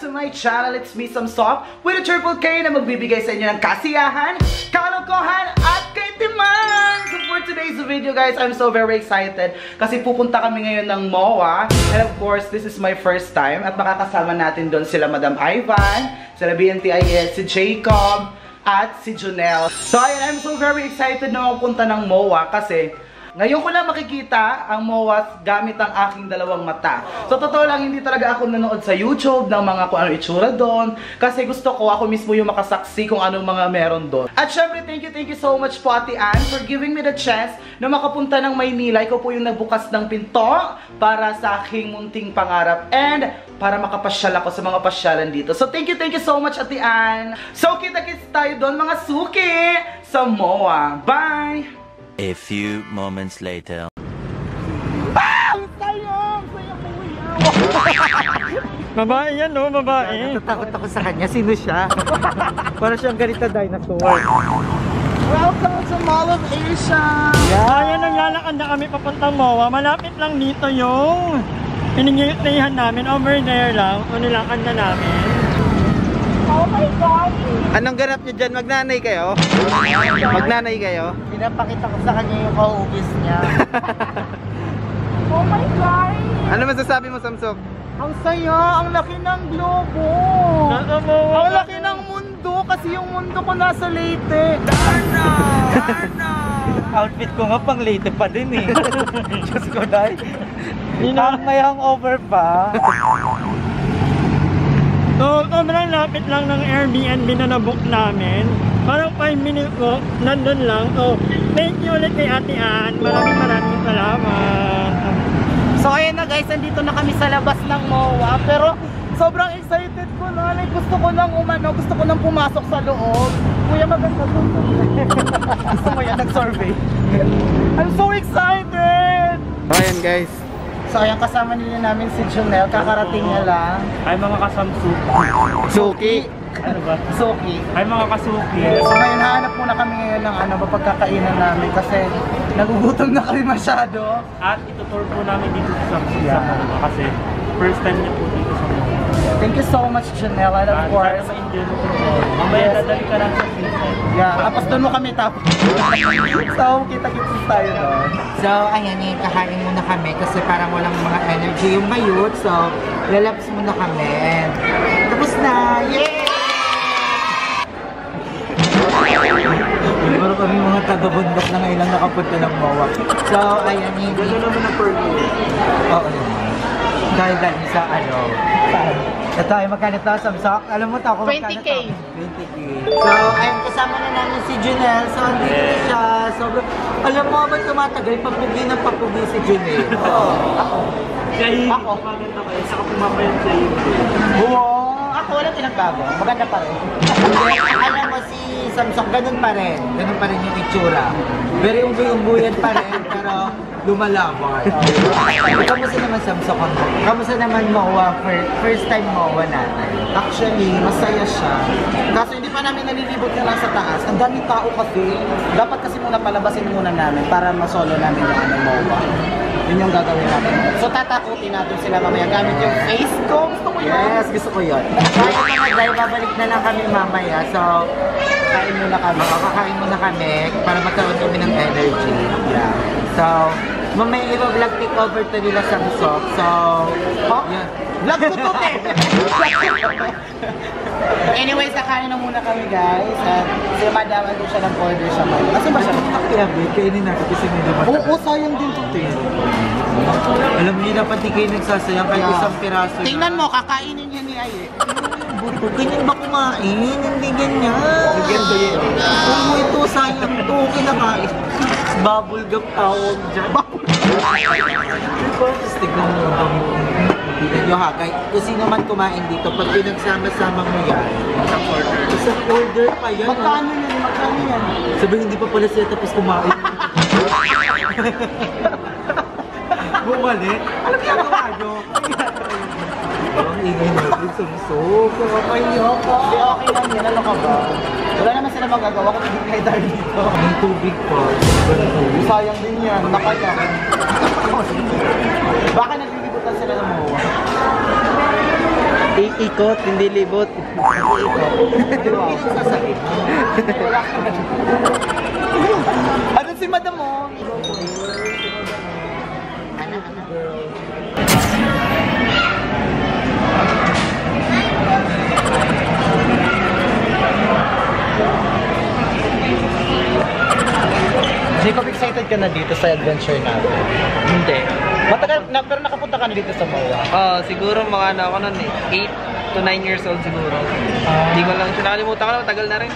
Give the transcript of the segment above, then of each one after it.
to my channel. It's me, Samsoft, with a triple K na magbibigay sa inyo ng kasiyahan, kalokohan, at kaitiman! So for today's video guys, I'm so very excited kasi pupunta kami ngayon ng MOA. And of course, this is my first time at makakasama natin doon sila Madam Ivan, sila BNTIS, si Jacob, at si Junel. So ayun, I'm so very excited na mapunta ng MOA kasi ngayon ko lang makikita ang MOA gamit ang aking dalawang mata. So totoo lang, hindi talaga ako nanood sa YouTube ng mga kung ano itsura doon. Kasi gusto ko ako mismo yung makasaksi kung anong mga meron doon. At syempre, thank you, thank you so much po Ate Ann for giving me the chance na makapunta ng Maynila. Ikaw po yung nagbukas ng pinto para sa aking munting pangarap. And para makapasyal ako sa mga pasyalan dito. So thank you, thank you so much Ate Ann. So kita-kits tayo doon mga suki sa MOA. Bye! A few moments later. Ang Babae yan, no? Babae. Natatakot ako sa kanya. Sino siya? Para siyang ganito dinosaur. Welcome to Mall of Asia! Kaya naglalakad na kami papuntang MOA. Malapit lang dito yung pinigitihan namin. Over there lang. O nilakad na namin. Anong ganap niyo dyan? Magnanay kayo? Magnanay kayo? Pinapakita ko sa kanya yung kaubis niya. Oh my God! Ano masasabi mo, Samsok? Ang saya! Ang laki ng globo! Ang laki ng mundo! Kasi yung mundo ko nasa Leyte! Outfit ko nga pang late pa din eh. Diyos ko, dahil. Ina- may hangover pa. So, sobrang lapit lang ng Airbnb na nabook namin. Parang 5 minutes walk, nandun lang. So, thank you ulit kay Ate Ann. Maraming maraming salamat. So ayun na guys, nandito na kami sa labas ng MOA. Pero sobrang excited ko na. Like, gusto ko nang umano, gusto ko nang pumasok sa loob. Kuya, maganda to. gusto mo yan, nag-survey. I'm so excited! Ayan guys. So ayan, kasama nila namin si Junel. Kakarating niya lang. Ay mga kasamsu. Suki. Ano ba? Soki. Ay mga kasuki. So ngayon, hanap muna kami ngayon ng ano, mapagkakainan namin kasi nagugutom na kami masyado. At itutour po namin dito sa Samsu sa MOA kasi first time niya po. Thank you so much, Junel. And of course. Mamaya dadali ka lang sa yeah, tapos doon mo kami tapos. so, kita-kits tayo doon. So, ayan eh, kakain muna kami kasi parang walang mga energy yung mayut. So, lalaps muna kami. And, tapos na! Yay! Siguro kami mga taga-bundok na ngayon lang nakapunta ng MOA. So, ayan eh. Gano'n naman ang per year? Oo naman. Dahil dahil sa ano. Ito ay magkano to, Samsok? Alam mo to kung magkano 20K. to? 20K. So, ayun, kasama na namin si Junel. So, andito na siya. Sobrang, alam mo ba tumatagal? Papugi ng papugi si Junel. Oo. Ako. Kaya yung Ako? maganda kayo, saka pumapayat sa iyo. Wow! Ako walang pinagbago. Maganda pa rin. Alam mo si Samsok, ganun pa rin. Ganun pa rin yung itsura. Very umbi-umbuyan pa rin, pero lumalaban. Kamusta naman Samsok ang Kamusta naman MOA? Fir- First time MOA natin. Actually, masaya siya. Kaso hindi pa namin nalilibot na lang sa taas. Ang daming tao kasi. Dapat kasi muna palabasin muna namin para masolo namin yung ano MOA. Yun yung gagawin natin. So tatakutin natin sila mamaya gamit yung face ko. Gusto ko yun. Yes, gusto ko yun. Kaya mga dahil babalik na lang kami mamaya. So, Kain muna kami. makakakain muna kami para magkaroon kami ng energy. Yeah. So, mamaya iba-vlog take over to nila Samsok. So, Huh? yun. Vlog ko to, te! Anyways, nakain na muna kami guys. At si Madam, ano siya ng order siya man. Kasi ba siya? Kaya, babe, kainin natin kasi hindi naman. Oo, sayang din to, te. Alam niyo, dapat di kayo nagsasayang kahit Yeah. isang piraso. Tingnan mo, kakainin niya ni Aye. Buto, ganyan ba kumain? Hindi ganyan. Ganyan yun. Oo, ito, sayang ito. Kinakain. Bubble gum tawag dyan. Tapos, tignan mo yung Tignan nyo ha, kahit kung sino man kumain dito, pag pinagsama-sama mo yan, isang order. Isang order pa yan. Magkano yan? Magkano yan? Sabi, hindi pa pala siya tapos kumain. Bumalik? Alam niya ba nyo? Ang ingay natin ka. Hindi, okay lang yan. Ano ka ba? Naman sila magagawa kung hindi kayo tayo dito. May tubig pa. Sayang din yan. Nakaya. Baka naglilibutan sila ng MOA. Ikot, hindi libot. Ano yung sasabihin mo? Ano si excited ka na dito sa adventure natin? Hindi. Matagal na, pero nakapunta ka na dito sa MOA. Ah, siguro mga ano ako nun eh. 8 to 9 years old siguro. Hindi ko lang siya nakalimutan ko na, tagal na rin.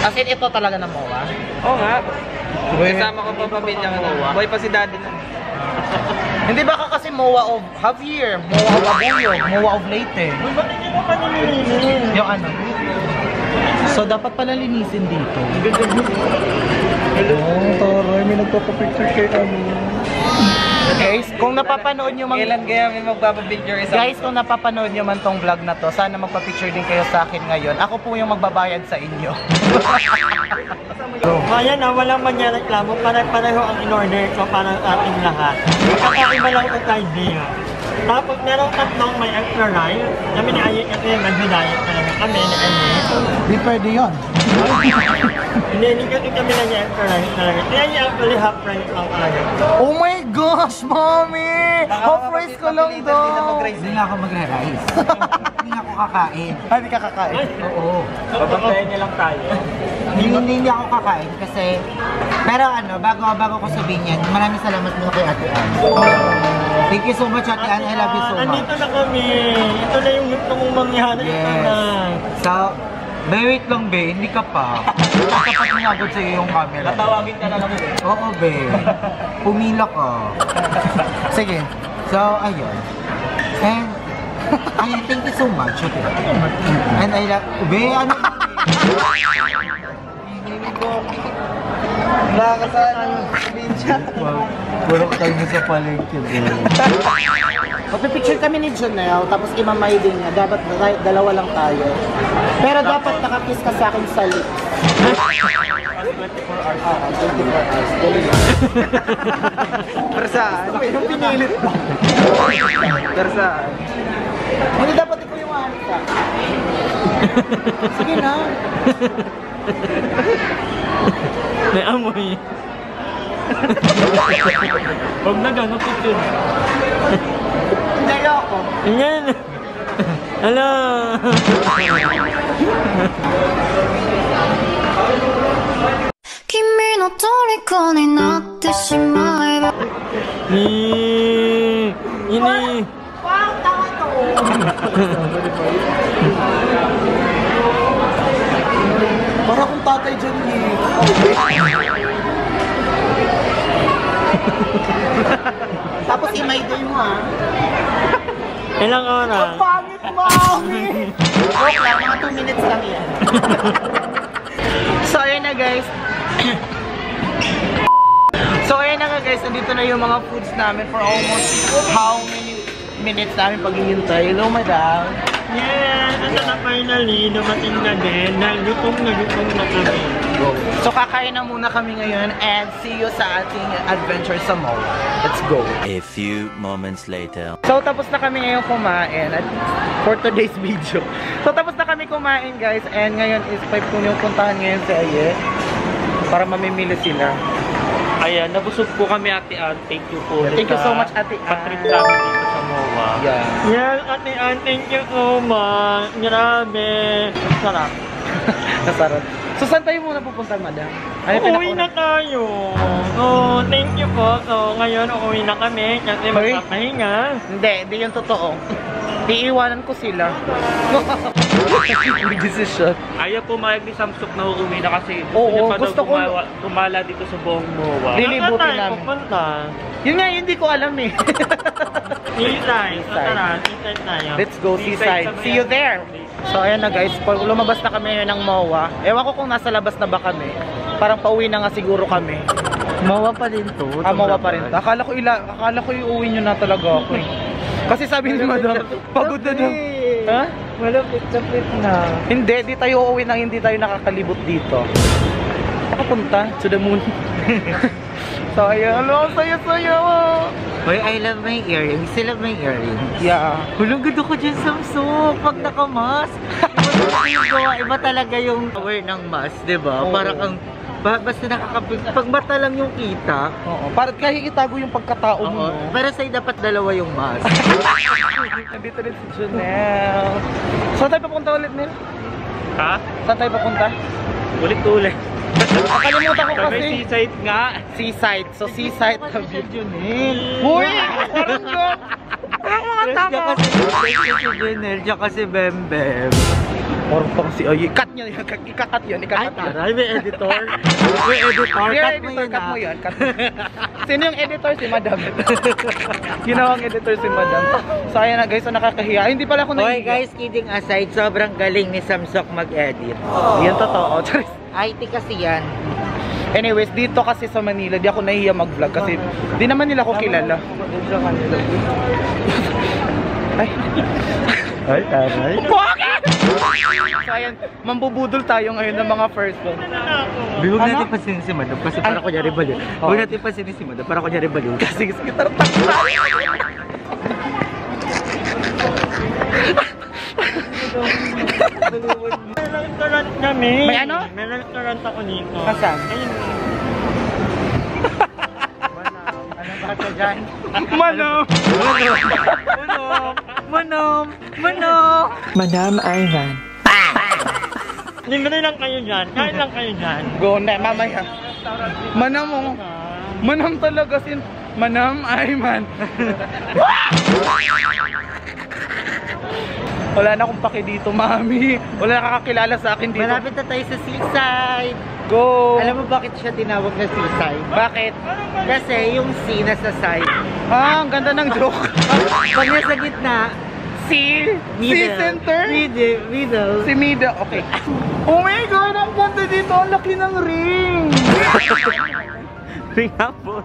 As in, ito talaga na MOA? Oo nga. Kasama ko pa pamilya ko na. Boy pa si daddy na. Hindi ba ka kasi MOA of Javier, MOA of Abuyo, MOA of Leyte? Ba't hindi mo pa? Yung ano? So, dapat pala linisin dito. Oh, taray, may nagpapapicture kay ano. Guys, kung napapanood nyo man... Kailan kaya may magpapapicture isang... Guys, kung napapanood nyo man tong vlog na to, sana magpa-picture din kayo sa akin ngayon. Ako po yung magbabayad sa inyo. Ayan na, walang manyareklamo. Pare-pareho ang in-order ko para sa ating lahat. Kakaiba lang ang idea. Tapos merong tatlong may extra rice. Kami ni Ayet kasi nag-diet talaga kami ni Ayet. Di pwede yun. Hindi, hindi kasi kami nag-extra rice talaga. Kaya yung actually half rice lang talaga. Oh my gosh, mommy! Half price ko lang daw. Hindi na ako magra-rice. Hindi na ako kakain. Ay, di ka kakain. Oo. Babantayan niya lang tayo. Hindi, hindi, hindi ako kakain kasi pero ano, bago bago ko sabihin yan, maraming salamat muna kay Ate Ann. Thank you so much Ate Ann, I love you so much. Andito na kami. Ito na yung gusto mong mangyari. Ito Yes. na. So, be, wait lang be, hindi ka pa. Tatapat mo agad sa'yo yung camera. Tatawagin ka na lang ulit. Oo be, pumila ka. Sige, so ayun. And, ayun, thank you so much. Ate Ann. And I love, be, ano Nakakasaan sabihin siya. Puro kayo sa palengke, be. Magpipicture kami ni Janelle, tapos imamay din niya. Dapat da- dalawa lang tayo. Pero dapat nakakiss ka sa akin sa lips. 24 hours. Ah, 24 hours. Galing. Pero saan? Yung pinilit mo. Pero saan? Hindi dapat ikaw yung ano ka. Sige na. May amoy. Huwag na gano'n, picture. Dalawa ko. Ayan. Hello. Kimi no toriko ni natte shimaeba. Ni. Ini. Wow, tawa to. Para kung tatay dyan ni. Tapos imay din mo ah. Ilang oras? Pangit, mami! Joke lang, mga 2 minutes lang yan. so, ayun na guys. so, ayun na nga guys. Nandito na yung mga foods namin for almost how many minutes namin paghihintay. Hello, madam. Yes, ito na finally, dumating na din. Gutom na na kami. So, kakain na muna kami ngayon and see you sa ating adventure sa mall. Let's go. A few moments later. So, tapos na kami ngayon kumain at for today's video. So, tapos na kami kumain guys and ngayon is 5 po yung puntahan ngayon si Aye para mamimili sila. Ayan, nabusog po kami ate Ann. Thank you po. Thank you so much, Ate Ann. Patrip namin dito sa MOA. Yeah. Yes, ate Ann, thank you so much. Grabe. Sarap. Nasarap. So, saan tayo muna pupunta, madam? Ano yung Uwi pinakauna? na tayo. So, thank you po. So, ngayon, uuwi na kami kasi magpapahinga. Hindi, hindi yung totoo. Iiwanan ko sila. Big decision. Ayaw pumayag ni Samsung na uuwi na kasi gusto Oo, niya pa gusto daw ko- gumawa, gumala dito sa buong MOA. Saan Lilibutin tayo namin. pupunta? Yun nga, hindi ko alam eh. Seaside. So, Seaside. tara, seaside tayo. Let's go seaside. See you there. So ayan na guys, lumabas na kami ng MOA, ewan ko kung nasa labas na ba kami. Parang pauwi na nga siguro kami. Mawa pa din to. Ah, MOA pa rin. Akala ko ila, akala ko iuwi nyo na talaga ako eh. Kasi sabi ni madam, pagod na daw. Ha? Malapit lapit na. Hindi, di tayo uuwi nang hindi tayo nakakalibot dito. Nakapunta to the moon. so ayun, hello, saya-saya. Hoy, I love my earrings. I love my earrings. Yeah. Hulong ganda ko dyan, Samsung. Pag naka-mask. Iba talaga yung gawa. Iba talaga yung power ng mask, di ba? Oo. Parang ang... Ba, basta nakakapig... Pag mata lang yung kita. Oo. Para kaya itago yung pagkatao mo. Oo. Pero sa'yo dapat dalawa yung mask. Nandito rin si Janelle. Saan tayo papunta ulit, Nel? Ha? Saan tayo papunta? Ulit-ulit. Nakalimutan ko kasi. seaside nga. Seaside. So, seaside kami. siya, Junel. Uy! Parang yun! Parang mga tama. kasi si Junel, diyan kasi Bem Pang si Ay. Cut nyo yun. Ikakat yun. Ay, Ikakat yun. may editor. May editor. Dear Cut mo editor, yun, cut ah. mo yun. Cut mo. Sino yung editor? Si Madam. Ginawang editor si Madam. So, ayan na guys. So, nakakahiya. Ay, hindi pala ako Okay nahihiya. guys, kidding aside, sobrang galing ni Samsung mag-edit. Yan totoo. Charis. IT kasi yan. Anyways, dito kasi sa Manila, di ako nahihiya mag-vlog kasi di naman nila ako kilala. Ay. Ay, taray. Bakit? So ayan, mambubudol tayo ngayon ng mga first one. Huwag Ano? natin pansinin si Madam kasi para ko nyari baliw. Oh. Huwag natin pansinin si Madam para ko nyari baliw. Sige, sige, tara, tara. May restaurant kami. May ano? May restaurant ako dito. Asan? Ayun. Anong bakit ka dyan? Mano! Manom! Manom! Manom! Madam Ivan. Libre lang kayo dyan. Kain lang kayo dyan. Go na, mamaya. Manam mo. Manam talaga sin... Manam Ivan. Wala na akong pake dito, mami. Wala nakakakilala sa akin dito. Malapit na tayo sa seaside. Go! Alam mo bakit siya tinawag na seaside? Bakit? Kasi yung sea nasa side. Ah, ang ganda ng joke. Pag nasa gitna, Si? Si middle. center? Middle. Middle. Si Mida, okay. Oh my God, ang ganda dito. Ang laki ng ring. Ring hapon.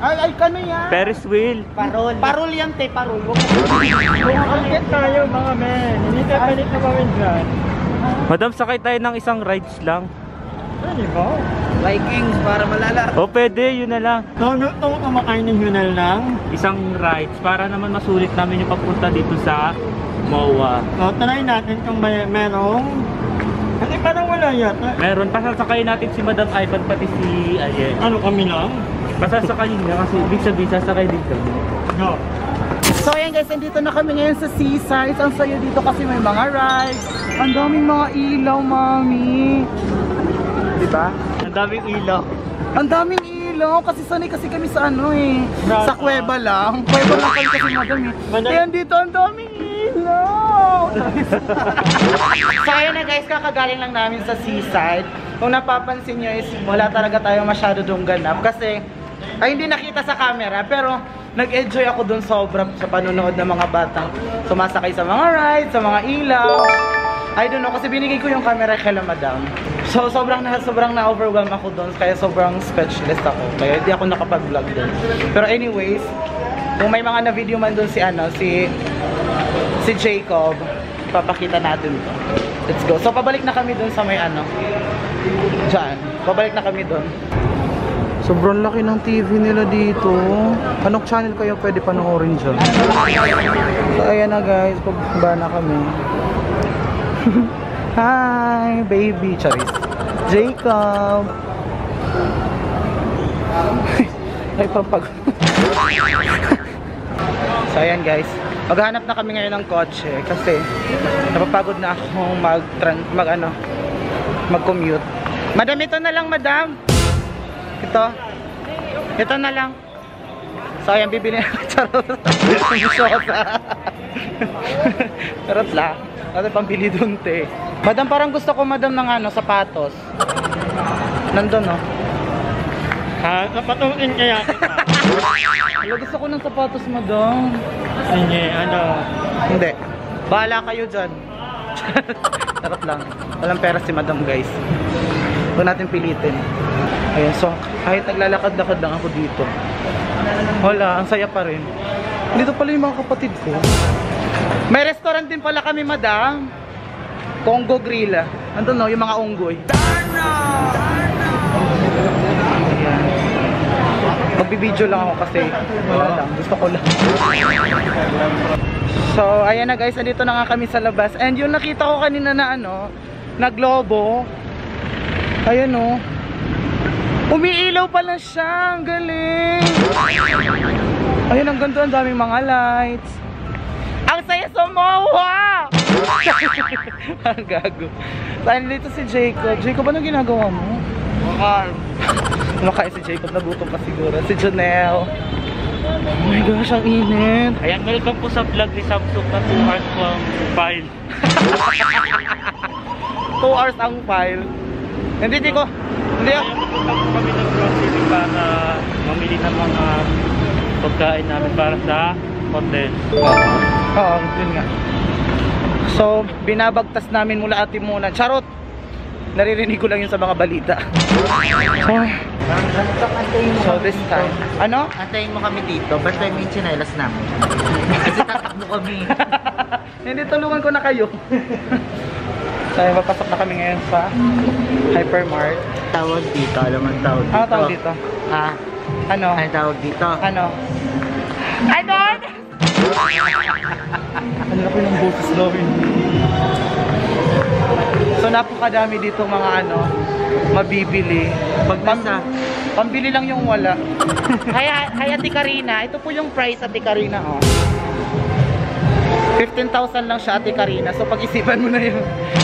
Ay, ay, kano yan? Ferris wheel. Parol. Parol yan, te, parol. Bakit tayo mga men? Hindi ka palit na kami dyan. Madam, sakay tayo ng isang rides lang. Ano ba? Vikings, para malala. O pwede, yun na lang. So, gusto mo kumakain ng yunal lang? Isang rides para naman masulit namin yung papunta dito sa MOA. So, try natin kung may merong... Kasi parang wala yata. Meron, pasasakay natin si Madam Ivan pati si Ayen. Ano kami lang? Pasasakayin niya kasi ibig sabihin sasakay din kami. Go. So ayan guys, nandito na kami ngayon sa seaside. Ang sayo dito kasi may mga rides. Ang daming mga ilaw, mami. Diba? Ang daming ilaw. Ang daming ilaw kasi sanay kasi kami sa ano eh. Brasa. Sa kuweba lang. Kuweba lang kami kasi madam eh. Madam- dito ang daming ilaw. so ayan na guys, kakagaling lang namin sa seaside. Kung napapansin nyo is wala talaga tayo masyado doon ganap kasi ay hindi nakita sa camera pero nag-enjoy ako doon sobra sa panonood ng mga batang sumasakay sa mga rides, sa mga ilaw. I don't know, kasi binigay ko yung camera kay la madam. So, sobrang na, sobrang na-overwhelm ako doon, kaya sobrang speechless ako. Kaya hindi ako nakapag-vlog doon. Pero anyways, kung may mga na-video man doon si ano, si si Jacob, papakita natin to. Let's go. So, pabalik na kami doon sa may ano, dyan. Pabalik na kami doon. Sobrang laki ng TV nila dito. Anong channel kayo pwede panoorin dyan? So, ayan na guys, pagbaba na kami. Hi, baby. Charis. Jacob. Ay, pampag... so, ayan guys. Maghanap na kami ngayon ng kotse kasi napapagod na akong mag, mag ano, mag-commute. Madam, ito na lang, madam. Ito. Ito na lang. So, ayan, bibili na. Charot. Bisyosa. Charot lang. Kasi pambili dun, te. Madam, parang gusto ko, madam, ng ano, sapatos. Nandun, no? Ha? Napatukin kaya kita. Wala, gusto ko ng sapatos, madam. Sige, ano? Hindi. Bahala kayo dyan. Charot lang. Walang pera si madam, guys. Huwag natin pilitin. Ayan, so, kahit naglalakad-lakad lang ako dito. Wala, ang saya pa rin. Dito pala yung mga kapatid ko. May restaurant din pala kami, madam. Congo Grill. ah. Andun no, yung mga unggoy. Ayan. Magbibideo lang ako kasi wala lang. Gusto ko lang. So, ayan na guys. Andito na nga kami sa labas. And yung nakita ko kanina na ano, na globo. Ayan o. Umiilaw pala siya. Ang galing. Ayun, ang ganda. Ang daming mga lights. Ang saya sa MOA! ang gago. Saan dito si Jacob? Jacob, ano ginagawa mo? Makar. Kumakain si Jacob, nagutom pa siguro. Si Janelle. Oh my gosh, ang init. Ayan, welcome po sa vlog ni Samsung na 2 hours po ang file. 2 hours ang file. Hindi, hindi ko. Hindi ako. kami ng grocery para mamili ng mga pagkain namin para sa hotel. Oo, yun nga. So, binabagtas namin mula ati muna. Charot! Naririnig ko lang yun sa mga balita. Mo so this time. Ano? Antayin mo kami dito. Basta may chinelas namin. Kasi tatakbo kami. Hindi, tulungan ko na kayo. so, papasok na kami ngayon sa Hypermart. Tawag dito. Alam mo ang tawag dito. Ano tawag dito? Ha? Ano? Ano tawag dito? Ano? Don't! Ano laki ng boses namin. So napakadami dito mga ano, mabibili. Pag nasa... Pambili lang yung wala. Kaya, kaya Ate Karina, ito po yung price Ate Karina, oh. 15,000 lang siya Ate Karina. So pag-isipan mo na yun.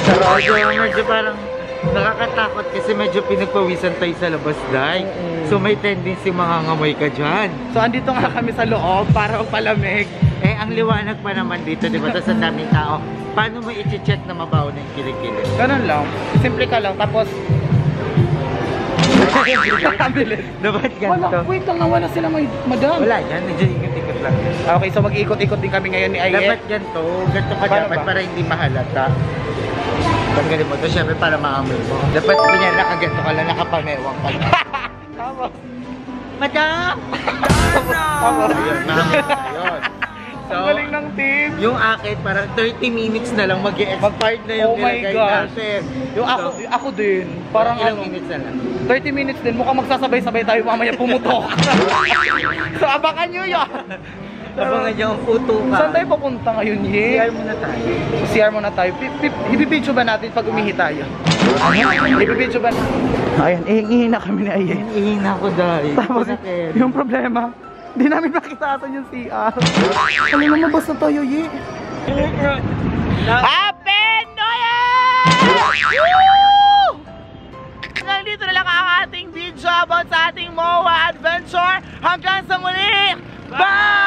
Medyo, medyo parang nakakatakot kasi medyo pinagpawisan tayo sa labas, Day. So may tendency mangangamoy ka dyan. So andito nga kami sa loob para magpalamig. Eh, ang liwanag pa naman dito, di ba? Tapos ang daming tao. Paano mo i-check na mabaho na yung kilikili? Ganun lang. Simple ka lang. Tapos. Dapat Wala, ganito. wait lang, nawala sila may madam. Wala yan, medyo ikot-ikot lang. Okay, so mag-ikot-ikot din kami ngayon ni Aye. Dapat ganito, ganito ka Paano dapat ba? para hindi mahalata. Tanggalin mo to, syempre para maamoy mo. Dapat kunyari nakaganto ka lang, nakapamewang ka lang. Tama. Madam! Tama. Ayun, maamoy na yun. So, Ang galing ng tip. yung akin, parang 30 minutes na lang mag-expired na yung Oh nilagay natin. Yung ako, So, ako din. Parang ilang ano, minutes na lang? 30 minutes din. Mukhang magsasabay-sabay tayo mamaya pumutok. so abangan nyo yun. Abangan niyo ang photo ka. Saan tayo papunta ngayon, Ye? CR muna tayo. CR muna tayo. Pip, pip, ibibidyo ba natin pag umihi tayo? Ibibidyo ba natin? Ayan, ihing-ihi na kami ni Aye. Ihina ko dahil. Tapos, yung problema, di namin makita asan yung CR. Ano naman basta tayo, Ye? Happy New Year! Woo! Nandito na lang ang ating video about sa ating MOA adventure. Hanggang sa muli! Bye!